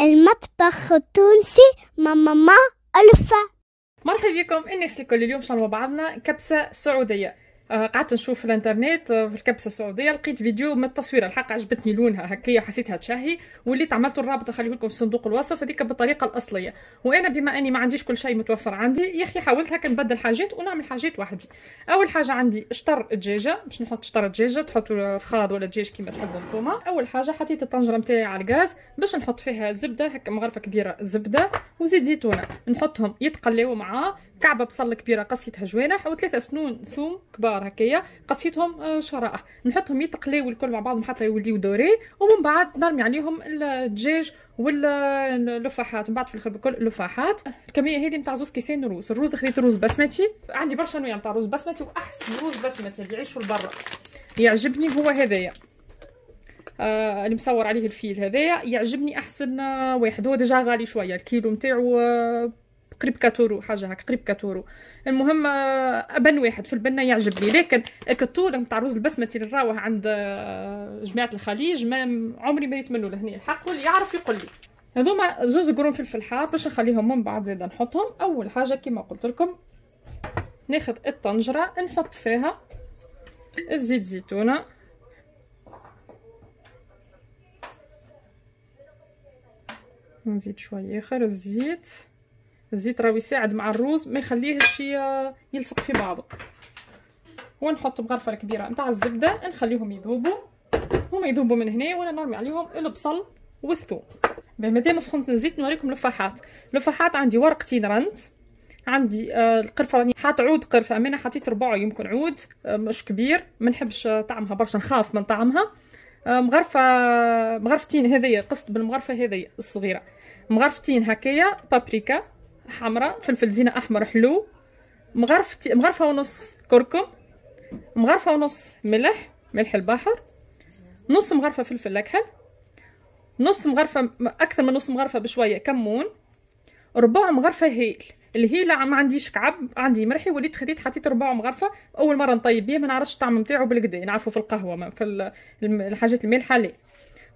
المطبخ التونسي. مع ماما ألفا مرحبا بكم. الناس الكل اليوم مع بعضنا كبسة سعودية. آه، قعدت نشوف في الانترنت آه، في الكبسة السعودية لقيت فيديو من التصوير. الحق عجبتني لونها هكايا حسيتها تشهي وليت عملت الرابط نخليه لكم في صندوق الوصف هذيك بالطريقة الأصلية. وأنا بما أني ما عنديش كل شيء متوفر عندي يا أخي حاولت هكا نبدل حاجات ونعمل حاجات وحدي. أول حاجة عندي شطر دجاجه باش نحط شطر دجاجه تحطوا فخاض ولا دجاج كيما تحبوا نتوما. أول حاجة حطيت الطنجرة نتاعي على الغاز باش نحط فيها زبدة هكا مغرفة كبيرة زبدة وزيت زيتونة. نحطهم يتقليو معاه كعبة بصل كبيرة قصيتها جوانح وثلاثة سنون ثوم كبار هكايا قصيتهم آه، شرائح. نحطهم يتقليو الكل مع بعضهم حتى يوليو doré ومن بعد نرمي عليهم الدجاج واللفاحات. من بعد في الخرب الكل اللفاحات. الكميه هذه نتاع زوز كيسين روز. الروز خذيت روز بسمتي. عندي برشا انواع نتاع روز بسمتي وأحسن روز بسمتي اللي يعيشوا لبرا. يعجبني هو هذايا. آه مصور عليه الفيل هذايا. يعجبني أحسن آه، واحد. هو déjà غالي شوية الكيلو نتاعو آه قريب كاتورو حاجة هكا قريب كاتورو. المهم آه، أبن واحد في البنه يعجبني. لكن الطول نتاع الرز البسمتي اللي راوه عند آه، جماعة الخليج ما عمري ما يتمنوا لهني الحق واللي يعرف يقول لي. هذوما زوز قرون فلفل حار باش نخليهم من بعد زيد نحطهم أول حاجة كما قلت لكم ناخذ الطنجرة نحط فيها الزيت زيتونة. نزيد شوية آخر الزيت. الزيت راهو يساعد مع الروز ما يخليهش يلصق في بعضه. ونحط بغرفة كبيرة نتاع الزبدة نخليهم يذوبوا. هما يذوبوا من هنا وأنا نرمي عليهم البصل والثوم. مادام سخنت الزيت نوريكم لفاحات لفاحات عندي ورقتين رند عندي آه القرفة راني حاط عود قرفة أنا حطيت ربع يمكن عود آه مش كبير ما نحبش طعمها برشا نخاف من طعمها. آه مغرفة مغرفتين هذيا قصت بالمغرفة هذيا الصغيرة. مغرفتين هكايا بابريكا. حمراء فلفل زينة أحمر حلو مغرفة مغرفة ونص كركم مغرفة ونص ملح ملح البحر نص مغرفة فلفل أكحل نص مغرفة أكثر من نص مغرفة بشوية كمون ربع مغرفة هيل. الهيل ما عنديش كعب عندي مرحي وليت خديت حطيت ربع مغرفة. أول مرة نطيب بيه ما نعرفش الطعم نتاعو بالكدا نعرفه في القهوة في الحاجات المالحة ليه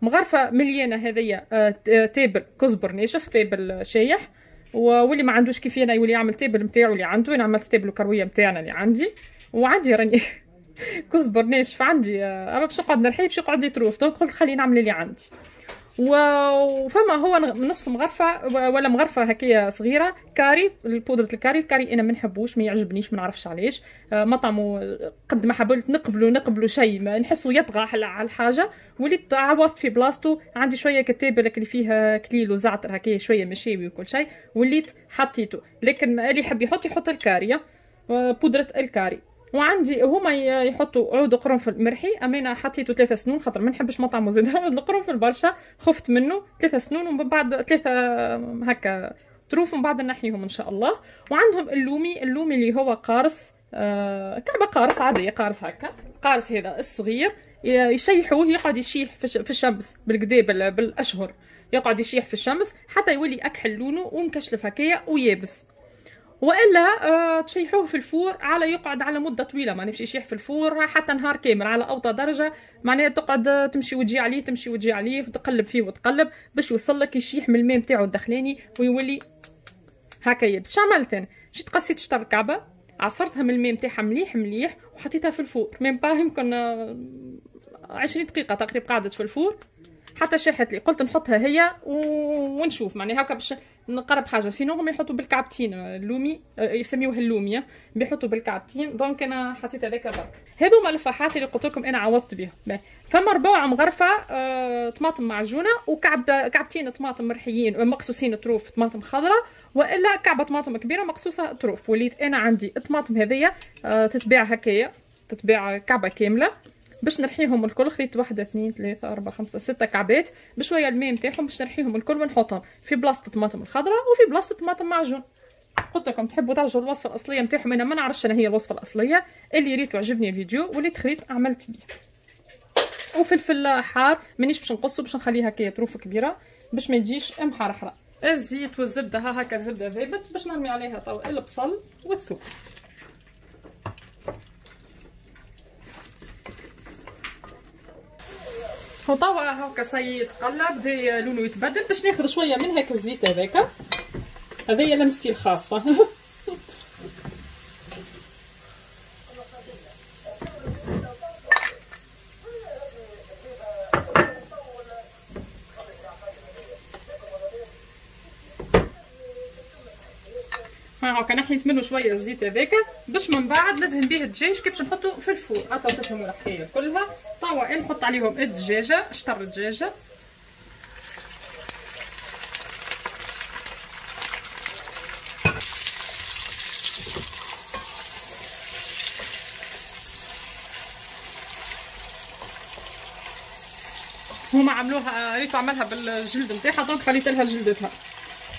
مغرفة مليانة هذيا آه، تيبل كزبر ناشف تيبل شايح. واللي ما عندوش كيف أنا يولي يعمل تيبل نتاعو اللي عنده. أنا عملت تيبل الكرويه نتاعنا اللي عندي. وعندي راني كزبر ناشف عندي. أما باش نقعد نرحي باش يقعد يتروف. donc قلت خليني نعمل اللي عندي. وفما هو نص مغرفة ولا مغرفة هكايا صغيرة كاري بودره الكاري الكاري أنا ما نحبوش ما يعجبنيش ما نعرفش علاش. آه، مطعمه قد ما حاولت نقبلو نقبلو شيء ما نحسه يطغى على الحاجة. وليت عوضت في بلاصتو عندي شوية كتابه اللي فيها كليل وزعتر هكايا شوية مشاوي وكل شيء وليت حطيته لكن اللي يحب يحط يحط الكارية. آه، بودرة الكاري. وعندي هما يحطوا عود قرنفل مرحي أمينة حطيته ثلاثة سنون خاطر ما نحبش مطعم زيد القرنفل برشا خفت منه ثلاثة سنون ومن بعد ثلاثة هكا طروف ومن بعد نحيهم إن شاء الله. وعندهم اللومي اللومي اللي هو قارص آه كعبة قارص عادية قارص هكا. قارص هذا الصغير يشيحوه يقعد يشيح في الشمس بالكدا بالأشهر. يقعد يشيح في الشمس حتى يولي أكحل لونه ومكشلف هكايا ويابس. وإلا آه تشيحوه في الفور على يقعد على مدة طويلة ما نمشي يشيح في الفور حتى نهار كامل على أوطى درجة معناها تقعد تمشي وتجي عليه تمشي وتجي عليه وتقلب فيه وتقلب باش يوصل لك يشيح من الماء نتاعو الدخلاني ويولي هكا يبس. عملت أنا؟ جيت قصيت شطر الكعبه عصرتها من الماء نتاعها مليح مليح وحطيتها في ال four. même pas يمكن آه، عشرين دقيقة تقريبا قعدت في ال four. حتى شاحت لي. قلت نحطها هي ونشوف. معناها هكا باش نقرب حاجة. sinon هم يحطوا بالكعبتين. اللومي آه، يسميوه اللومية. بيحطوا بالكعبتين. donc أنا حطيت هذاك برك. هذوما الفاحات اللي قلت لكم أنا عوضت بهم فما ربع مغرفة آه، طماطم معجونة وكعب كعبتين طماطم مرحيين مقصوصين طروف طماطم خضراء وإلا كعبة طماطم كبيرة مقصوصة طروف وليت أنا عندي الطماطم هذيا آه، تتباع هكايا. تتباع كعبة كاملة. باش نرحيهم الكل خذيت واحدة اثنين ثلاثة أربعة خمسة ستة كعبات بشوية الماء نتاعهم باش نرحيهم الكل ونحطهم في بلاصة الطماطم الخضراء وفي بلاصة الطماطم معجون. قلت لكم تحبوا ترجعوا الوصفة الأصلية نتاعهم أنا ما نعرفش أنا هي الوصفة الأصلية اللي ريت وعجبني الفيديو وليت خذيت عملت بيه. وفلفل حار مانيش باش نقصه باش نخليها هكايا طروف كبيرة باش ما تجيش محرحرة الزيت والزبدة ها هكا الزبدة ذابت باش نرمي عليها طو البصل والثوم. وطاوة هاكا صاي يتقلب بدا لونه يتبدل باش ناخذ شوية من هاك الزيت هذاك. هذه لمستي الخاصة. هاكا نحيت منه شوية الزيت هذاك باش من بعد ندهن به الدجاج كيفاش نحطو في الفور هاكا تفهموا الحكاية كلها. طاوه نحط عليهم؟ الدجاجه شطر الدجاجه هما عملوها ريتو عملها بالجلد نتاعها donc خليت لها جلدتها.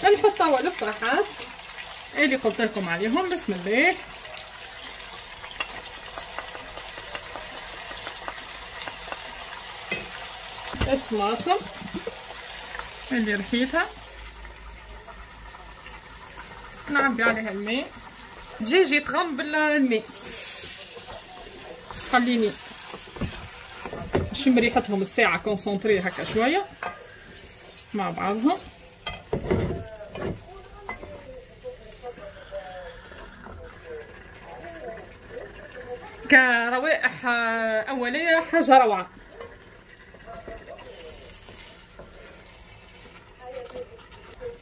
نحط طاوه الفاحات اللي قلت لكم عليهم. بسم الله. الطماطم اللي رحيتها. نعبي عليها الماء. دجاج يتغم بالماء. خليني نشم ريحتهم الساعة كونسونطري هكا شوية. مع بعضهم. كروائح أولية حاجة روعة.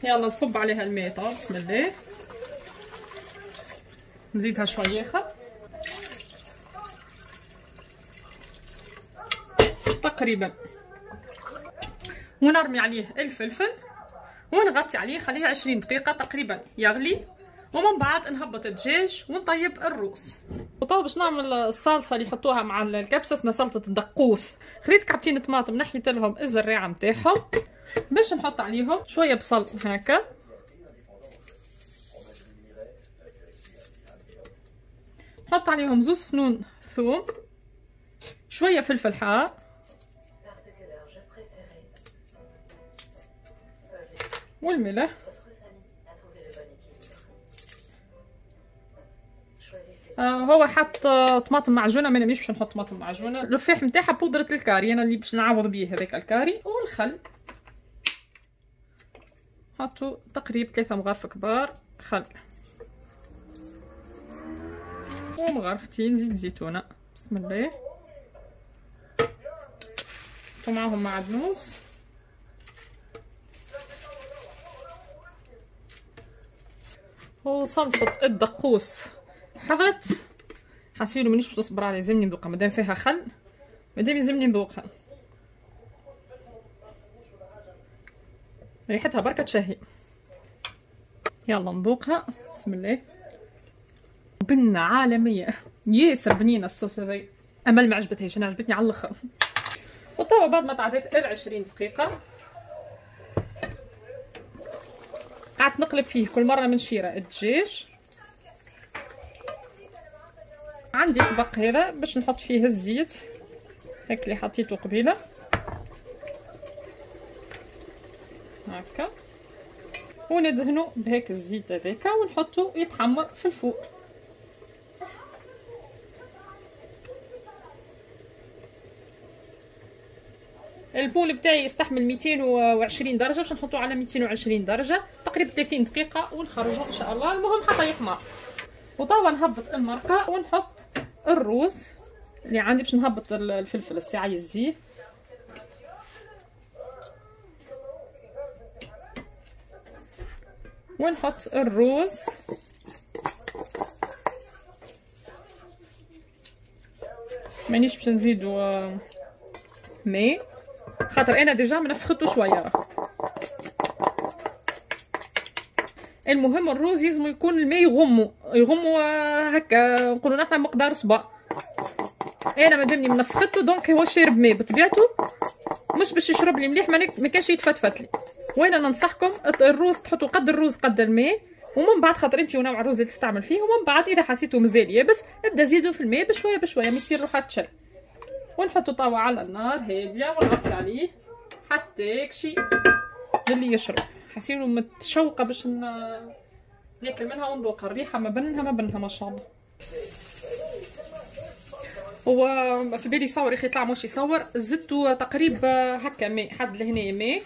يلا نصب عليها الماء طاب بسم الله. نزيدها شوية اخر تقريبا. ونرمي عليه الفلفل. ونغطي عليه خليه عشرين دقيقة تقريبا. يغلي. ومن بعد نهبط الدجاج ونطيب الروز وطيب باش نعمل الصلصة اللي يحطوها مع الكبسة اسمها سلطة الدقوس. خليت كعبتين طماطم نحيت لهم الزريعة نتاعهم. باش نحط عليهم شوية بصل هكا. نحط عليهم زوز سنون ثوم شوية فلفل حار. والملح. آه هو حط طماطم معجونة ما مانيش باش نحط طماطم معجونة. الرفاح نتاعها بودرة الكاري أنا اللي باش نعوض بيه هذاك الكاري. والخل. حطوا تقريبا ثلاثة مغارف كبار. خل. ومغرفتين زيت زيتونة. بسم الله. ومعهم معدنوس وصلصة الدقوس. حضرت؟ حسيلو منيش باش تصبر على يلزمني نذوقها. مادام فيها خل. مادام يلزمني نذوقها. ريحتها بركة تشهي يلا نذوقها. بسم الله. بنة عالمية. ياسر بنينة الصوص هذي. أمل ما عجبتهاش أنا عجبتني على الأخر. وتوا بعد ما تعديت العشرين دقيقة قعدت نقلب فيه كل مرة من شيرة الدجاج. عندي طبق هذا باش نحط فيه الزيت هيك اللي حطيته قبيلة. هكا وندهنو بهيك الزيت هذاك ونحطو يتحمر في الفوق. البول بتاعي يستحمل 220 درجة باش نحطو على 220 درجة. تقريبا 30 دقيقة ونخرجو إن شاء الله. المهم حتى يحمر. وطاوة نهبط المرقة ونحط الروز اللي عندي باش نهبط الفلفل الساعة يزيه ونحط الروز. مانيش باش نزيدو ماء. خاطر أنا déjà منفختو شوية. المهم الروز يلزم يكون الماء يغمو يغمو هكا نقولوا نحن مقدار صباع. أنا مادامني منفختو donc هو شارب ماء. بطبيعته مش باش يشرب لي مليح ما كانش يتفتفت لي. وأنا ننصحكم؟ الروز تحطوا قد الروز قد الماء ومن بعد خاطر أنت ونوع الرز اللي تستعمل فيه ومن بعد إذا حسيتو مازال يابس ابدأ زيدوا في الماء بشوية بشوية ما يصير حتى شيء ونحطوا طاوة على النار هادية ونغطي عليه حتى يكشي اللي يشرب. حسيلو متشوقة باش ناكل منها ونذوق الريحة ما بينها ما بينها ما شاء الله. وفي بالي يصور يخي يطلع مش يصور زدتو تقريبا هكا ماء حد لهنا ماء.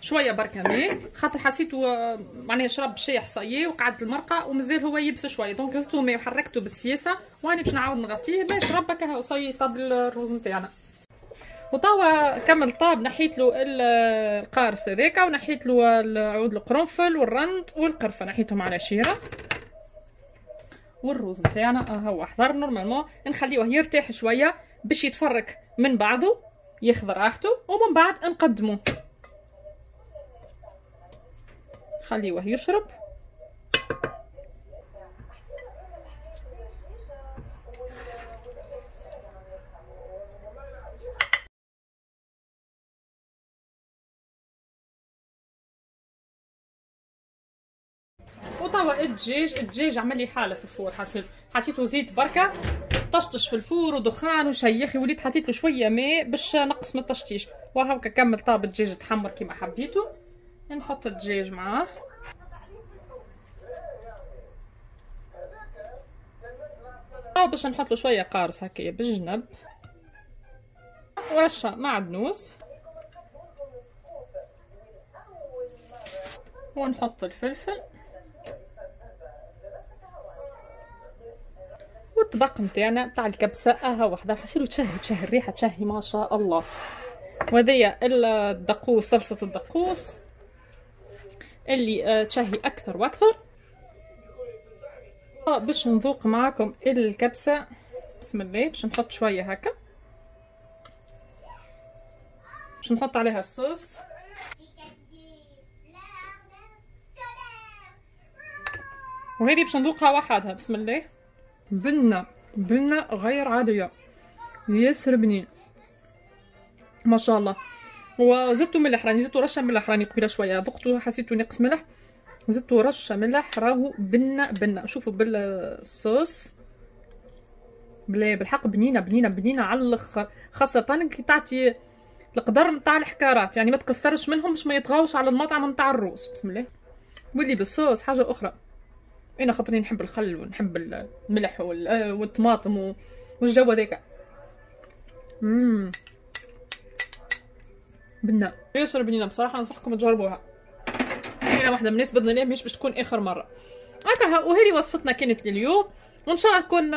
شوية بركة ماء خاطر حسيتو معناها شرب شاي حصيه وقعدت المرقة ومازال هو يبس شوية. donc زدتو ماء وحركته بالسياسة واني باش نعاود نغطيه. باش ربك هكا صي طاب الروز نتاعنا. وتوا كمل طاب نحيت له القارص هذاك ونحيت له عود القرنفل والرند والقرفة. نحيتهم على شيرة. والروز نتاعنا هو حضر نورمالمون نخليوه يرتاح شوية باش يتفرك من بعضه ياخذ راحته ومن بعد نقدمه. خليوه يشرب. وتوا الدجاج الدجاج عمل لي حالة في الفور حسيت حطيته زيت بركة طشطش في الفور ودخان وشي يا وليت حطيت له شوية ماء باش نقص من التشطيش وهاكا كمل طاب الدجاج تحمر كيما حبيتو نحط الدجاج معاه. أو باش نحط له شوية قارص هكايا بالجنب. ورشة معدنوس ونحط الفلفل. والطبق نتاعنا تاع الكبسة. ها وحدة حسيلو تشهي تشهي الريحة تشهي ما شاء الله. وهذيا الدقوس صلصة الدقوس. اللي آه، تشهي أكثر وأكثر. آه، باش نذوق معاكم الكبسة. بسم الله باش نحط شوية هكا. باش نحط عليها الصوص. وهذه باش نذوقها وحدها. بسم الله. بنة بنة غير عادية. ياسر بنين. ما شاء الله. وزدتو ملح راني زدتو رشه ملح راني قبيلة شوية. ذقتو حسيتو ناقص ملح. زدتو رشه ملح راهو بنه بنه شوفوا بالصوص. بلا بالحق بنينة بنينة بنينة على الآخر خاصة كي تعطي القدر نتاع الحكارات. يعني ما تكثرش منهم باش ما يطغاوش على المطعم نتاع الروس. بسم الله. ولي بالصوص حاجة أخرى. أنا خاطري نحب الخل ونحب الملح والطماطم والجو هذاك بنا ياسر بنينه بصراحة أنصحكم تجربوها. أنا واحدة من الناس باذن الله مش باش تكون آخر مرة. هكا وهذه وصفتنا كانت لليوم. وإن شاء الله نكون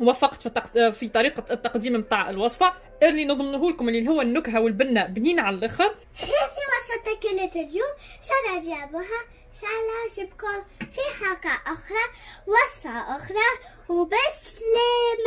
وفقت في, تق... في طريقة التقديم متاع الوصفة. اللي نضمنه لكم اللي هو النكهة والبنة بنينة على الآخر. هذه وصفة كانت اليوم. شاء الله جابوها شاء الله أجيبكم في حلقة أخرى وصفة أخرى. وبس لما